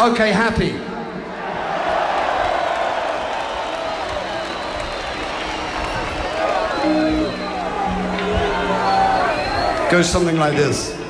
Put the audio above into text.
Okay, happy. Goes something like this.